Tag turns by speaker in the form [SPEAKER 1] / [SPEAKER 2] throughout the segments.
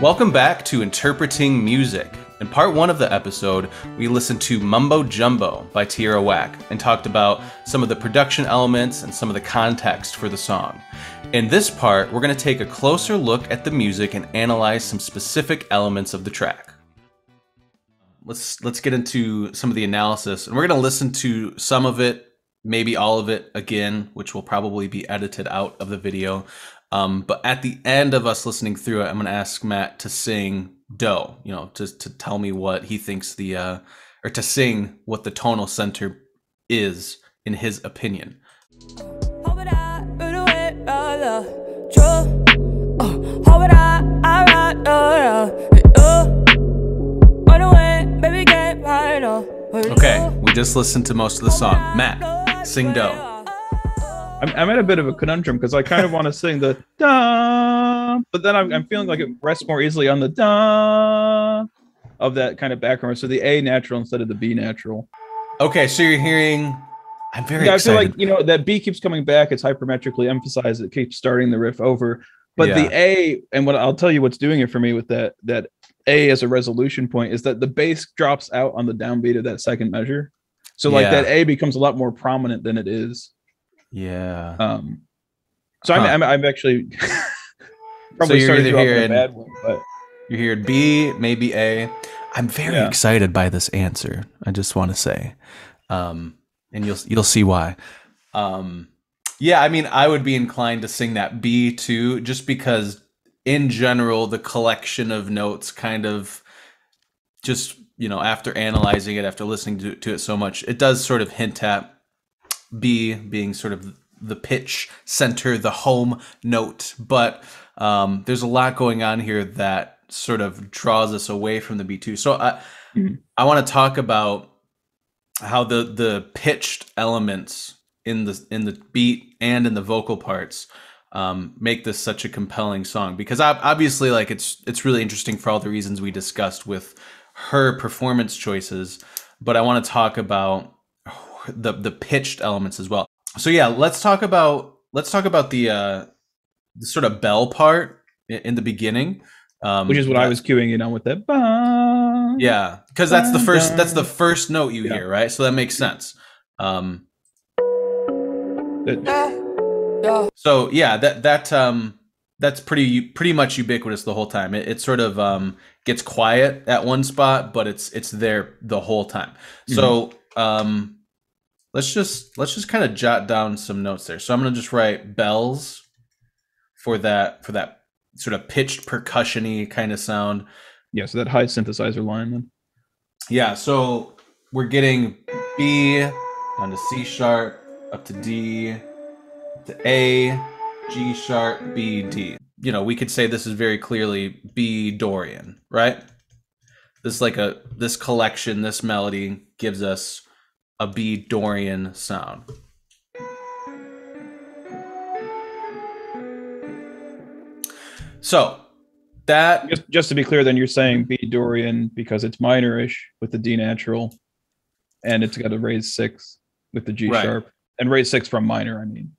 [SPEAKER 1] Welcome back to Interpreting Music. In part one of the episode, we listened to Mumbo Jumbo by Tierra Whack and talked about some of the production elements and some of the context for the song. In this part, we're going to take a closer look at the music and analyze some specific elements of the track. Let's let's get into some of the analysis, and we're going to listen to some of it, maybe all of it again, which will probably be edited out of the video. Um, but at the end of us listening through it, I'm going to ask Matt to sing "Do," you know, to to tell me what he thinks the uh, or to sing what the tonal center is in his opinion. Okay, we just listened to most of the song. Matt, sing "Do."
[SPEAKER 2] I'm, I'm at a bit of a conundrum because I kind of want to sing the da, but then I'm, I'm feeling like it rests more easily on the da of that kind of background. So the A natural instead of the B natural.
[SPEAKER 1] Okay, so you're hearing. I'm very
[SPEAKER 2] Yeah, I feel like you know that B keeps coming back. It's hypermetrically emphasized. It keeps starting the riff over. But
[SPEAKER 1] Yeah.
[SPEAKER 2] the A, and what I'll tell you what's doing it for me with that that A as a resolution point is that the bass drops out on the downbeat of that second measure. So like
[SPEAKER 1] Yeah.
[SPEAKER 2] that A becomes a lot more prominent than it is.
[SPEAKER 1] Yeah.
[SPEAKER 2] Um, so
[SPEAKER 1] Huh.
[SPEAKER 2] I'm, I'm I'm actually probably
[SPEAKER 1] you're
[SPEAKER 2] starting to in a bad one, but
[SPEAKER 1] You hear B, maybe A. I'm very
[SPEAKER 2] Yeah.
[SPEAKER 1] excited by this answer. I just want to say, um, and you'll you'll see why. Um, yeah, I mean, I would be inclined to sing that B too, just because in general the collection of notes kind of just you know after analyzing it after listening to, to it so much it does sort of hint at b being sort of the pitch center the home note. But um, there's a lot going on here that sort of draws us away from the b2 so i
[SPEAKER 2] Mhm.
[SPEAKER 1] i want to talk about how the the pitched elements in the in the beat and in the vocal parts um, make this such a compelling song. Because obviously like it's it's really interesting for all the reasons we discussed with her performance choices. But i want to talk about the the pitched elements as well so yeah let's talk about let's talk about the uh the sort of bell part in the beginning um
[SPEAKER 2] which is what I was queuing in on with that. ba-
[SPEAKER 1] yeah because that's the first that's the first note you
[SPEAKER 2] Yeah.
[SPEAKER 1] hear right so that makes sense um So yeah, that that um that's pretty pretty much ubiquitous the whole time. It, it sort of um gets quiet at one spot, but it's it's there the whole time. So um let's just let's just kind of jot down some notes there. So I'm gonna just write bells for that for that sort of pitched percussion-y kind of sound.
[SPEAKER 2] yeah, so that high synthesizer line then.
[SPEAKER 1] Yeah, so we're getting B down to C sharp, up to D, to A, G sharp, B, D. You know, we could say this is very clearly B Dorian, right? This is like a this collection, this melody gives us a B Dorian sound. So that
[SPEAKER 2] Just just to be clear, then you're saying B Dorian because it's minorish with the D natural, and it's got a raise six with the G
[SPEAKER 1] Right.
[SPEAKER 2] sharp and raise six from minor. I mean,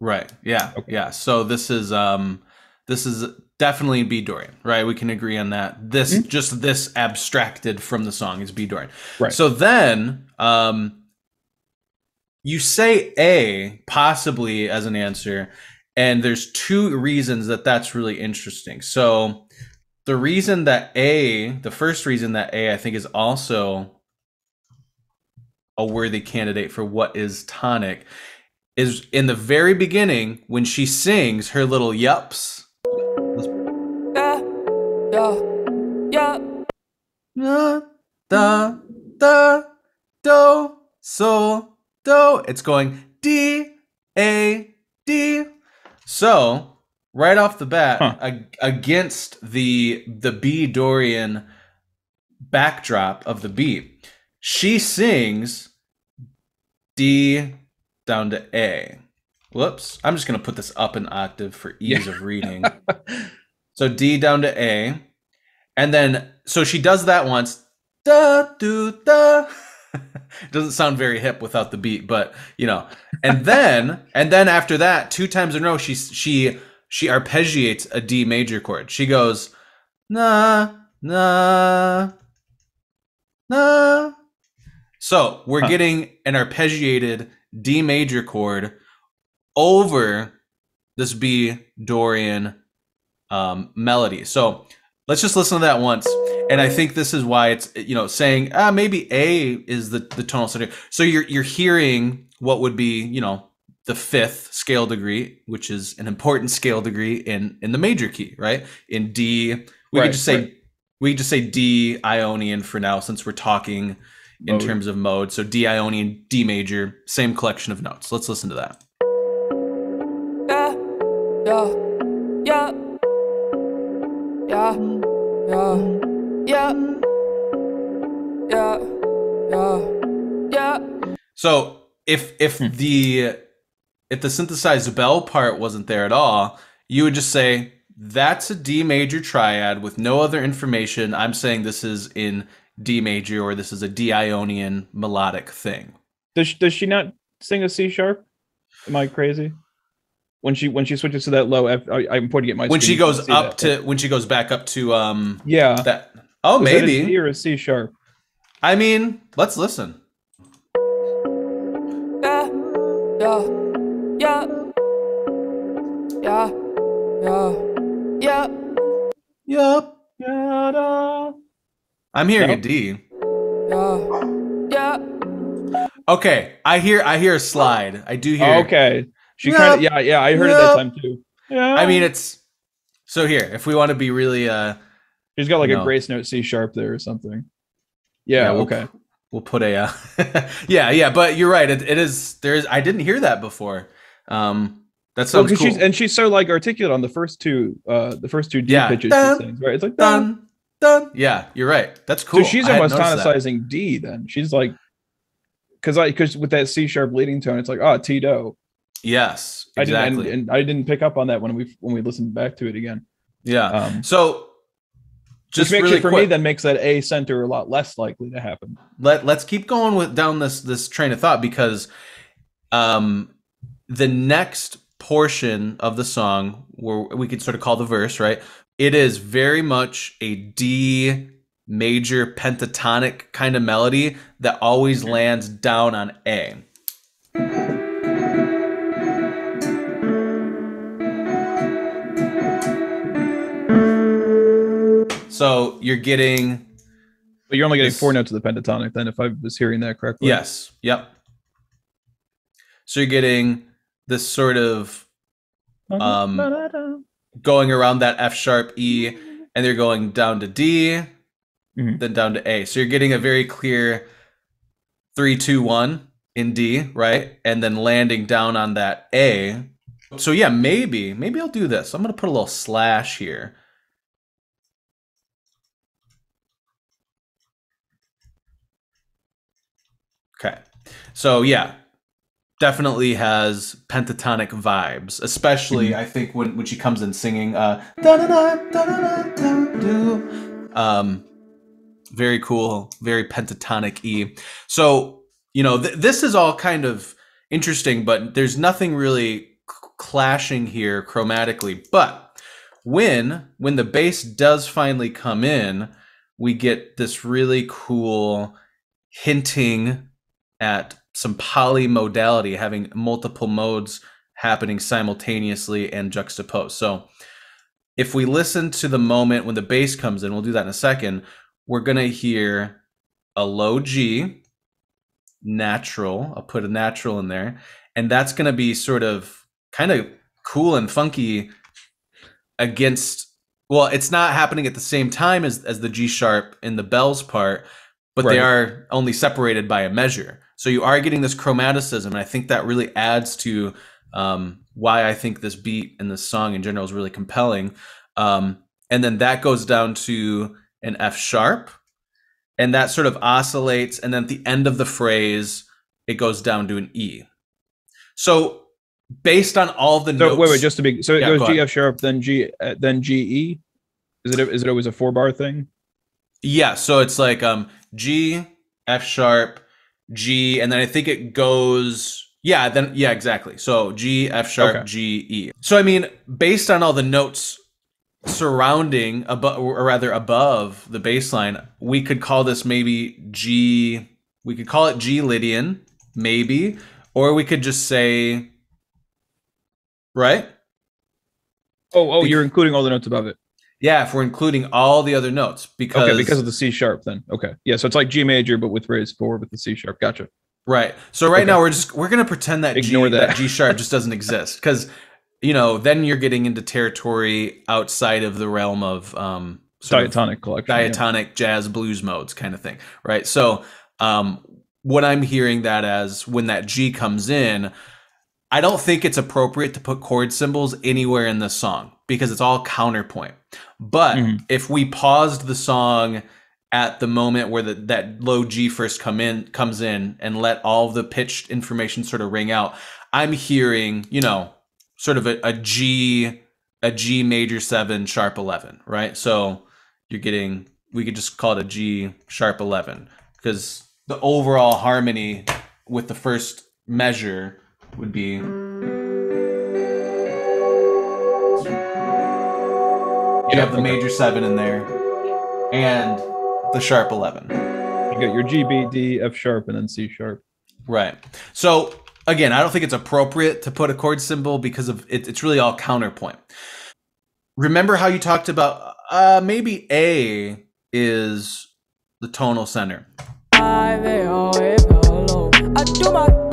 [SPEAKER 1] Right. Yeah.
[SPEAKER 2] Okay.
[SPEAKER 1] Yeah. So this is um this is definitely B Dorian, right? We can agree on that. This
[SPEAKER 2] Mhm.
[SPEAKER 1] just this abstracted from the song is B Dorian.
[SPEAKER 2] Right.
[SPEAKER 1] So then um you say A possibly as an answer and there's two reasons that that's really interesting. So the reason that A, the first reason that A I think is also a worthy candidate for what is tonic is in the very beginning when she sings her little yups.
[SPEAKER 3] Yeah, yeah, yeah.
[SPEAKER 1] Da, da, da, do, so, do. It's going D, A, D. So, right off the bat,
[SPEAKER 2] Huh.
[SPEAKER 1] ag- against the the B Dorian backdrop of the beat, she sings D down to A. Whoops. I'm just going to put this up an octave for ease of reading. So D down to A. And then, so she does that once. Da, do, da. Doesn't sound very hip without the beat, but you know. And then, and then after that, two times in a row, she she she arpeggiates a D major chord. She goes na na na. So we're
[SPEAKER 2] Huh.
[SPEAKER 1] getting an arpeggiated D major chord over this B Dorian um, melody. So let's just listen to that once. And I think this is why it's you know saying ah maybe A is the the tonal center. So you're you're hearing what would be you know the fifth scale degree, which is an important scale degree in in the major key, right? In D, we
[SPEAKER 2] Right,
[SPEAKER 1] could just say
[SPEAKER 2] right.
[SPEAKER 1] we could just say D Ionian for now since we're talking in
[SPEAKER 2] Mode.
[SPEAKER 1] terms of mode. So D Ionian, D major, same collection of notes. Let's listen to that.
[SPEAKER 3] Yeah, yeah, yeah, yeah, yeah, yeah, yeah, yeah.
[SPEAKER 1] So if if
[SPEAKER 2] Hmm.
[SPEAKER 1] the if the synthesized bell part wasn't there at all, you would just say that's a D major triad with no other information. I'm saying this is in D major or this is a D Ionian melodic thing.
[SPEAKER 2] Does she, does she not sing a C sharp? Am I crazy? When she when she switches to that low F, I, I'm pointing at my
[SPEAKER 1] When she
[SPEAKER 2] screen, you
[SPEAKER 1] goes up
[SPEAKER 2] that,
[SPEAKER 1] to when she goes back up to um
[SPEAKER 2] yeah,
[SPEAKER 1] that oh
[SPEAKER 2] Was that a
[SPEAKER 1] maybe
[SPEAKER 2] C or a C sharp.
[SPEAKER 1] I mean let's listen.
[SPEAKER 3] Yeah, yeah, yeah, yeah, yeah, yeah.
[SPEAKER 1] yeah.
[SPEAKER 2] Yada.
[SPEAKER 1] I'm hearing a
[SPEAKER 2] No.
[SPEAKER 1] D.
[SPEAKER 3] Yeah, yeah,
[SPEAKER 1] Okay, I hear I hear a slide. I do hear.
[SPEAKER 2] Okay, she
[SPEAKER 1] Yep.
[SPEAKER 2] kind of yeah yeah I heard it that time too. Yeah,
[SPEAKER 1] I mean it's so here. If we want to be really uh
[SPEAKER 2] she's got like
[SPEAKER 1] no.
[SPEAKER 2] a grace note C sharp there or something. Yeah,
[SPEAKER 1] Yeah, we'll-
[SPEAKER 2] okay.
[SPEAKER 1] we'll put a uh, yeah yeah but you're right it, it is there's i didn't hear that before um that
[SPEAKER 2] Well,
[SPEAKER 1] sounds
[SPEAKER 2] 'cause
[SPEAKER 1] cool
[SPEAKER 2] she's and she's so like articulate on the first two uh the first two D
[SPEAKER 1] Yeah.
[SPEAKER 2] pitches
[SPEAKER 1] Dun,
[SPEAKER 2] sings, right? It's like dun.
[SPEAKER 1] done done yeah you're right that's cool
[SPEAKER 2] So she's
[SPEAKER 1] I hadn't
[SPEAKER 2] almost
[SPEAKER 1] noticed that.
[SPEAKER 2] D then. She's like because I because with that C sharp leading tone, it's like oh ti do.
[SPEAKER 1] Yes
[SPEAKER 2] I didn't
[SPEAKER 1] exactly.
[SPEAKER 2] and, and I didn't pick up on that when we when we listened back to it again.
[SPEAKER 1] yeah.
[SPEAKER 2] Um,
[SPEAKER 1] so just
[SPEAKER 2] which makes
[SPEAKER 1] really
[SPEAKER 2] it for
[SPEAKER 1] quick,
[SPEAKER 2] me that makes that A center a lot less likely to happen.
[SPEAKER 1] let let's keep going with down this this train of thought because um the next portion of the song where we could sort of call the verse right? It is very much a d major pentatonic kind of melody that always lands down on a so you're getting
[SPEAKER 2] But you're only getting
[SPEAKER 1] This-
[SPEAKER 2] four notes of the pentatonic then if I was hearing that correctly.
[SPEAKER 1] Yes. Yep. So you're getting this sort of um, going around that F sharp E, and you're going down to D,
[SPEAKER 2] Mhm.
[SPEAKER 1] then down to A. So you're getting a very clear three, two, one in D, right? And then landing down on that A. So yeah, maybe, maybe I'll do this. I'm gonna put a little slash here. Okay. So yeah, definitely has pentatonic vibes, especially I think when when she comes in singing uh um very cool, very pentatonic E. So, you know, th- this is all kind of interesting, but there's nothing really c- clashing here chromatically. But when when the bass does finally come in, we get this really cool hinting at some polymodality, having multiple modes happening simultaneously and juxtaposed. So if we listen to the moment when the bass comes in, we'll do that in a second, we're going to hear a low G, natural. I'll put a natural in there. And that's going to be sort of kind of cool and funky against, well, it's not happening at the same time as, as the G sharp in the bells part, but they are only separated by a measure. So you are getting this chromaticism, and I think that really adds to um, why I think this beat and this song in general is really compelling. Um, and then that goes down to an F sharp, and that sort of oscillates, and then at the end of the phrase, it goes down to an E. So based on all the
[SPEAKER 2] So
[SPEAKER 1] notes,
[SPEAKER 2] wait, wait, just to be so it
[SPEAKER 1] Yeah,
[SPEAKER 2] goes
[SPEAKER 1] go
[SPEAKER 2] G. F sharp, then G, uh, then G E. Is it is it always a four bar thing?
[SPEAKER 1] Yeah, so it's like um G, F sharp, G, and then I think it goes yeah, then yeah, exactly. So G, F sharp,
[SPEAKER 2] Okay.
[SPEAKER 1] G, E. So I mean, based on all the notes surrounding above or rather above the bass line we could call this maybe g we could call it g lydian maybe or we could just say right
[SPEAKER 2] Oh, oh, you're including all the notes above it.
[SPEAKER 1] Yeah if we're including all the other notes because
[SPEAKER 2] Okay, because of the C sharp then. Okay. Yeah, so it's like G major but with raised four with the C sharp. Gotcha.
[SPEAKER 1] Right. So right
[SPEAKER 2] Okay.
[SPEAKER 1] now we're just we're gonna pretend that
[SPEAKER 2] Ignore
[SPEAKER 1] G, that.
[SPEAKER 2] that.
[SPEAKER 1] G sharp just doesn't exist because you know then you're getting into territory outside of the realm of um sort of
[SPEAKER 2] Diatonic yeah.
[SPEAKER 1] diatonic jazz blues modes kind of thing. Right. So um what I'm hearing that as when that G comes in, I don't think it's appropriate to put chord symbols anywhere in the song because it's all counterpoint. But
[SPEAKER 2] Mhm.
[SPEAKER 1] if we paused the song at the moment where the, that low G first come in comes in and let all the pitched information sort of ring out, I'm hearing, you know, sort of a, a G a G major seven sharp eleven, right? So you're getting we could just call it a G sharp eleven because the overall harmony with the first measure would be you have the
[SPEAKER 2] okay.
[SPEAKER 1] major seven in there and the sharp 11
[SPEAKER 2] You got your G, B, D, F sharp, and then C sharp.
[SPEAKER 1] right so again i don't think it's appropriate to put a chord symbol because of it, it's really all counterpoint remember how you talked about uh maybe a is the tonal center
[SPEAKER 3] I feel it low. I do my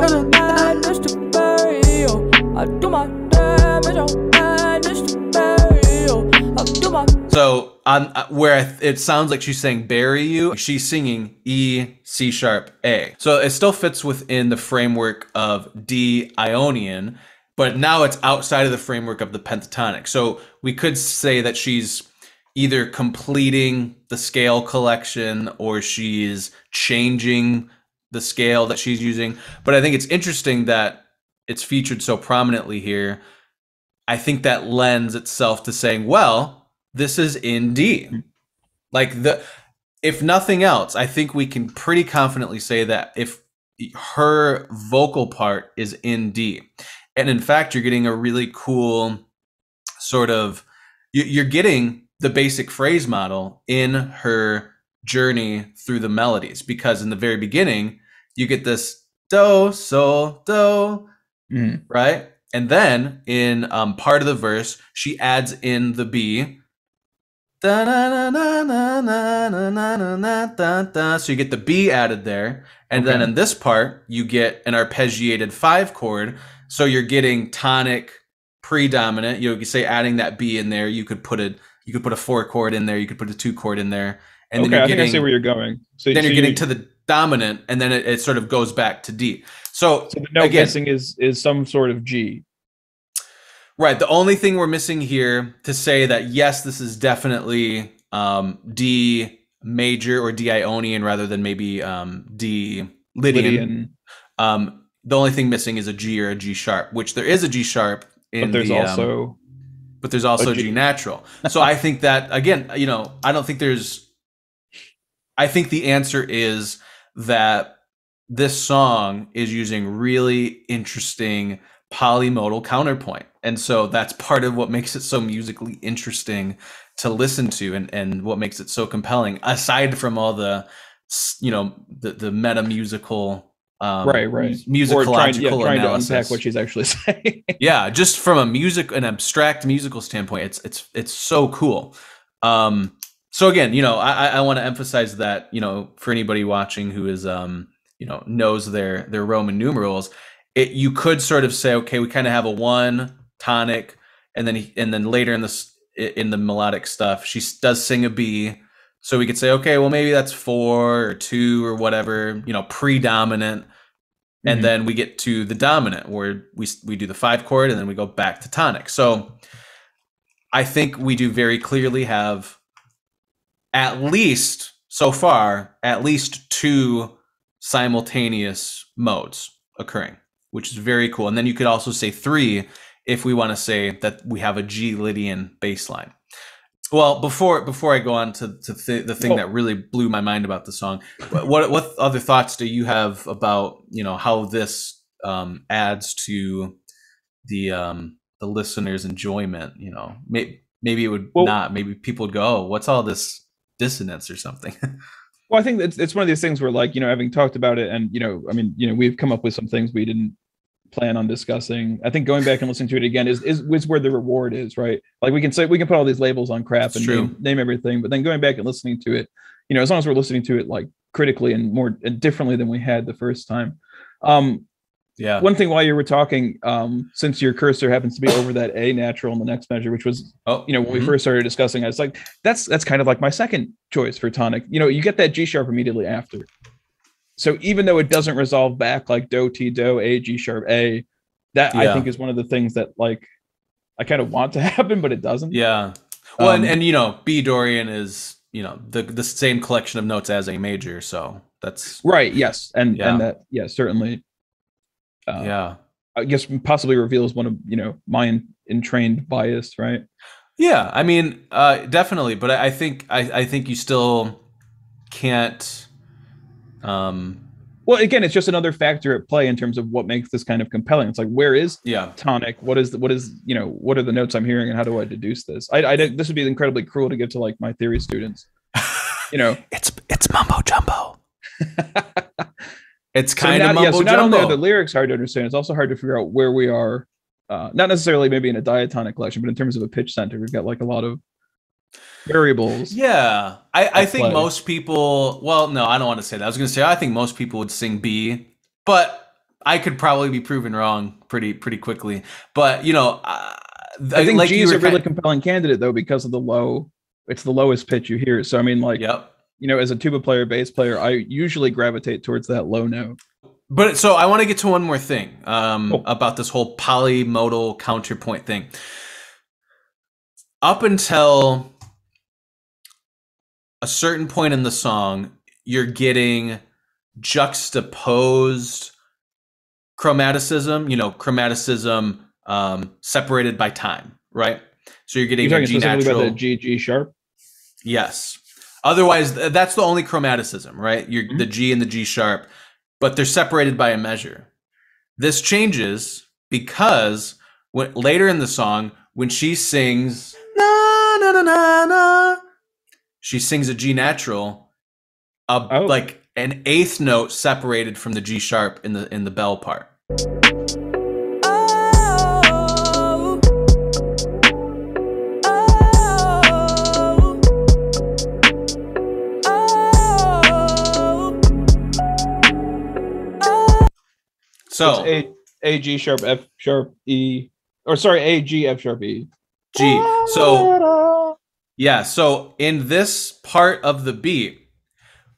[SPEAKER 3] madness to burial. I do my damage on madness to burial. I do my
[SPEAKER 1] So on uh, where it sounds like she's saying "bury you," she's singing E, C sharp, A. So it still fits within the framework of D Ionian, but now it's outside of the framework of the pentatonic. So we could say that she's either completing the scale collection or she's changing the scale that she's using. But I think it's interesting that it's featured so prominently here. I think that lends itself to saying, well, this is in D. Like the if nothing else, I think we can pretty confidently say that if her vocal part is in D. And in fact, you're getting a really cool sort of you- you're getting the basic phrase model in her journey through the melodies because in the very beginning you get this do, sol, do,
[SPEAKER 2] mm.
[SPEAKER 1] right? And then in um, part of the verse, she adds in the B. So you get the B added there. And
[SPEAKER 2] okay.
[SPEAKER 1] then in this part, you get an arpeggiated five chord. So you're getting tonic predominant. You know, you say adding that B in there, you could put a you could put a four chord in there, you could put a two chord in there. And
[SPEAKER 2] okay,
[SPEAKER 1] then you're
[SPEAKER 2] I
[SPEAKER 1] getting,
[SPEAKER 2] think I see where you're going. So
[SPEAKER 1] then
[SPEAKER 2] so
[SPEAKER 1] you're getting you, to the dominant, and then it, it sort of goes back to D. So,
[SPEAKER 2] so the note
[SPEAKER 1] again-
[SPEAKER 2] missing is is some sort of G.
[SPEAKER 1] Right. The only thing we're missing here to say that yes, this is definitely um, D major or D Ionian rather than maybe um, D Lydian.
[SPEAKER 2] Lydian.
[SPEAKER 1] Um, the only thing missing is a G or a G sharp, which there is a G sharp in
[SPEAKER 2] But there's
[SPEAKER 1] the, um,
[SPEAKER 2] also
[SPEAKER 1] but there's also G natural. So I think that again, you know, I don't think there's. I think the answer is that this song is using really interesting polymodal counterpoint, and so that's part of what makes it so musically interesting to listen to, and and what makes it so compelling. Aside from all the, you know, the the meta musical. Um,
[SPEAKER 2] right, right.
[SPEAKER 1] mus-
[SPEAKER 2] Or trying, yeah, trying to unpack what she's actually saying.
[SPEAKER 1] yeah just from a music an abstract musical standpoint it's it's it's so cool um so again you know i i want to emphasize that you know for anybody watching who is um you know knows their their roman numerals it you could sort of say okay we kind of have a one tonic and then he, and then later in this in the melodic stuff she does sing a b. So we could say okay well maybe that's four or two or whatever you know predominant. And
[SPEAKER 2] Mhm.
[SPEAKER 1] then we get to the dominant where we we do the five chord and then we go back to tonic. So i think we do very clearly have at least so far at least two simultaneous modes occurring which is very cool and then you could also say three if we want to say that we have a g lydian bassline. well before before i go on to, to th- the thing
[SPEAKER 2] Well-
[SPEAKER 1] that really blew my mind about the song what what other thoughts do you have about you know how this um, adds to the um, the listener's enjoyment? You know, may, maybe it would
[SPEAKER 2] Well-
[SPEAKER 1] not. Maybe people would go, "Oh, what's all this dissonance or something?"
[SPEAKER 2] Well, I think it's it's one of these things where, like, you know, having talked about it, and you know, I mean, you know, we've come up with some things we didn't plan on discussing. I think going back and listening to it again is is, is where the reward is, right? Like we can say we can put all these labels on crap and name, name everything, but then going back and listening to it, you know, as long as we're listening to it like critically and more and differently than we had the first time. Um,
[SPEAKER 1] yeah.
[SPEAKER 2] one thing while you were talking, um, since your cursor happens to be over that A natural in the next measure, which was
[SPEAKER 1] oh,
[SPEAKER 2] you know when we
[SPEAKER 1] mhm.
[SPEAKER 2] first started discussing, I was like, that's that's kind of like my second choice for tonic. You know, you get that G sharp immediately after. So even though it doesn't resolve back like do ti do A G sharp A, that I think is one of the things that like I kind of want to happen, but it doesn't.
[SPEAKER 1] Yeah. Well, and,
[SPEAKER 2] Um,
[SPEAKER 1] and you know, B Dorian is you know the the same collection of notes as a major, so that's
[SPEAKER 2] Right. Yes. And
[SPEAKER 1] Yeah.
[SPEAKER 2] and that yeah certainly. Uh,
[SPEAKER 1] yeah,
[SPEAKER 2] I guess possibly reveals one of you know my en- entrained bias, right?
[SPEAKER 1] yeah. I mean, uh, definitely, but I, I think I, I think you still can't. Um.
[SPEAKER 2] Well, again, it's just another factor at play in terms of what makes this kind of compelling. It's like where is
[SPEAKER 1] Yeah.
[SPEAKER 2] tonic what is the, what is you know what are the notes i'm hearing and how do i deduce this i, I this would be incredibly cruel to give to like my theory students you know
[SPEAKER 1] It's it's mumbo jumbo. It's
[SPEAKER 2] so
[SPEAKER 1] kind
[SPEAKER 2] not,
[SPEAKER 1] of
[SPEAKER 2] yeah, so not only are the lyrics hard to understand it's also hard to figure out where we are uh, not necessarily maybe in a diatonic collection but in terms of a pitch center we've got like a lot of variables
[SPEAKER 1] Yeah, I, I think
[SPEAKER 2] play.
[SPEAKER 1] most people. Well, no, I don't want to say that. I was going to say I think most people would sing B, but I could probably be proven wrong pretty pretty quickly. But you know, uh,
[SPEAKER 2] i think
[SPEAKER 1] like
[SPEAKER 2] g is a really compelling candidate though because of the low it's the lowest pitch you hear so i mean like
[SPEAKER 1] Yep.
[SPEAKER 2] You know as a tuba player bass player i usually gravitate towards that low note
[SPEAKER 1] But so I want to get to one more thing um,
[SPEAKER 2] Cool.
[SPEAKER 1] about this whole polymodal counterpoint thing. Up until a certain point in the song, you're getting juxtaposed chromaticism. You know, chromaticism um, separated by time, right? So you're getting
[SPEAKER 2] you're
[SPEAKER 1] your G natural.
[SPEAKER 2] about the g g sharp
[SPEAKER 1] Yes. Otherwise, that's the only chromaticism, right? You're
[SPEAKER 2] Mm-hmm.
[SPEAKER 1] the G and the G sharp, but they're separated by a measure. This changes because when, later in the song, when she sings na na na na na, she sings a G natural, a,
[SPEAKER 2] Oh.
[SPEAKER 1] like an eighth note separated from the G sharp in the in the bell part. So
[SPEAKER 2] It's A A G sharp F sharp E or sorry A G F sharp E.
[SPEAKER 1] G. So Yeah, so in this part of the beat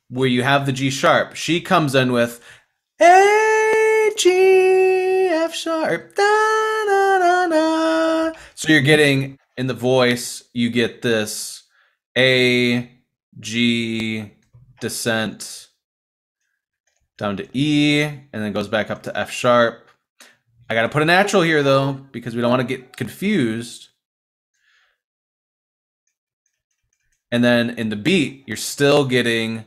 [SPEAKER 1] where you have the G sharp, she comes in with A G F sharp. Da, da, da, da. So you're getting in the voice, you get this A G descent down to E and then goes back up to F sharp. I got to put a natural here though because we don't want to get confused. and then in the beat you're still getting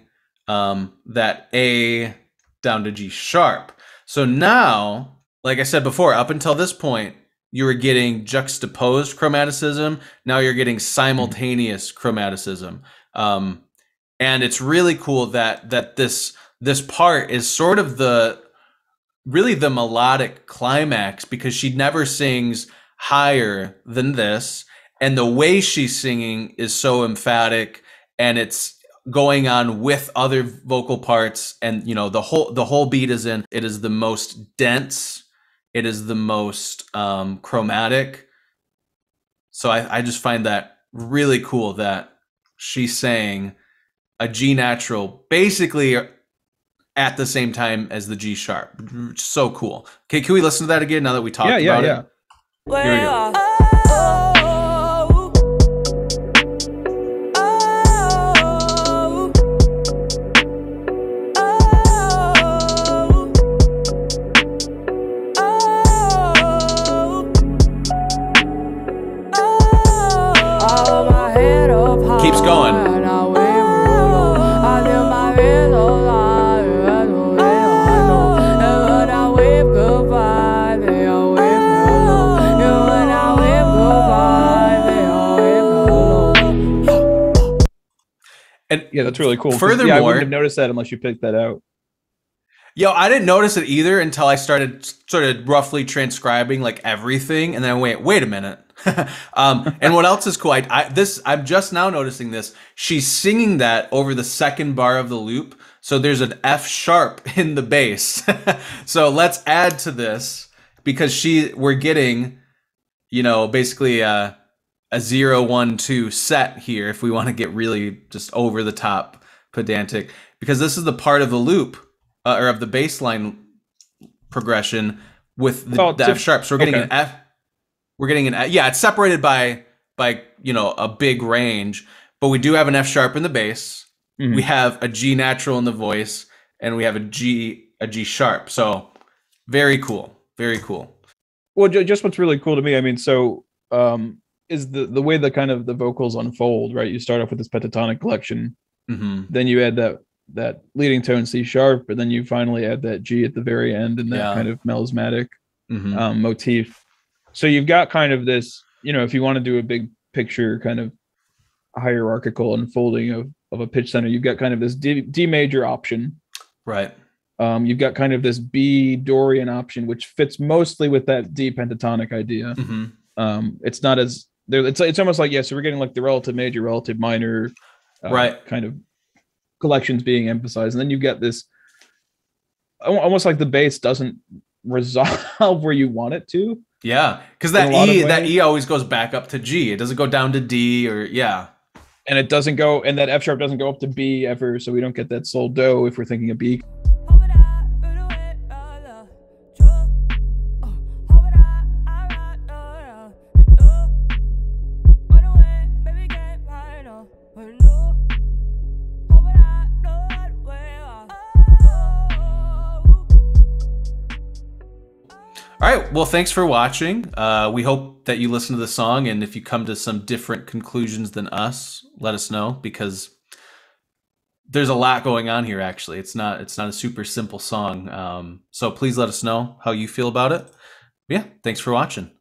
[SPEAKER 1] um, that a down to g sharp so now like i said before up until this point you were getting juxtaposed chromaticism now you're getting simultaneous chromaticism um, and it's really cool that that this this part is sort of the really the melodic climax because she never sings higher than this. And the way she's singing is so emphatic and it's going on with other vocal parts. And you know the whole the whole beat is in it is the most dense. It is the most um chromatic. So i i just find that really cool that she's saying a g natural basically at the same time as the g sharp so cool okay can we listen to that again now that we talked
[SPEAKER 2] Yeah, yeah,
[SPEAKER 1] about
[SPEAKER 2] yeah.
[SPEAKER 1] it Here we go.
[SPEAKER 2] Yeah, that's really cool.
[SPEAKER 1] Furthermore-
[SPEAKER 2] yeah, I wouldn't have noticed that unless you picked that out.
[SPEAKER 1] Yo, I didn't notice it either until I started sort of roughly transcribing like everything, and then I went, wait a minute. um, and what else is cool? I, I this I'm just now noticing this. She's singing that over the second bar of the loop, so there's an F sharp in the bass. so let's add to this because she we're getting, you know, basically a, a zero one two set here if we want to get really just over the top pedantic because this is the part of the loop uh, or of the bassline progression with the,
[SPEAKER 2] Oh,
[SPEAKER 1] the F sharp. So we're getting
[SPEAKER 2] okay.
[SPEAKER 1] an F. We're getting an F, yeah. It's separated by by you know a big range, but we do have an F sharp in the bass.
[SPEAKER 2] Mhm.
[SPEAKER 1] We have a G natural in the voice, and we have a G a G sharp. So very cool, very cool.
[SPEAKER 2] Well, just what's really cool to me, I mean, so um, is the the way the kind of the vocals unfold, right? You start off with this pentatonic collection,
[SPEAKER 1] hmm
[SPEAKER 2] then you add that that leading tone C sharp, and then you finally add that G at the very end, and that
[SPEAKER 1] Yeah.
[SPEAKER 2] kind of melismatic
[SPEAKER 1] hmm
[SPEAKER 2] um, motif. So you've got kind of this, you know, if you want to do a big picture kind of hierarchical unfolding of of a pitch center, you've got kind of this D, D major option.
[SPEAKER 1] Right.
[SPEAKER 2] Um, you've got kind of this B Dorian option, which fits mostly with that D pentatonic idea.
[SPEAKER 1] hmm
[SPEAKER 2] Um, it's not as there. It's it's almost like yeah. So we're getting like the relative major, relative minor, uh,
[SPEAKER 1] Right.
[SPEAKER 2] Kind of collections being emphasized, and then you get this almost like the bass doesn't resolve where you want it to.
[SPEAKER 1] Yeah, because that
[SPEAKER 2] a lot of
[SPEAKER 1] E that. E always goes back up to G. It doesn't go down to D or yeah.
[SPEAKER 2] and it doesn't go and that F sharp doesn't go up to B ever, so we don't get that sol do if we're thinking of B.
[SPEAKER 1] Well, thanks for watching. Uh, we hope that you listen to the song, and if you come to some different conclusions than us, let us know because there's a lot going on here. Actually, it's not it's not a super simple song. Um, so please let us know how you feel about it. Yeah. Thanks for watching.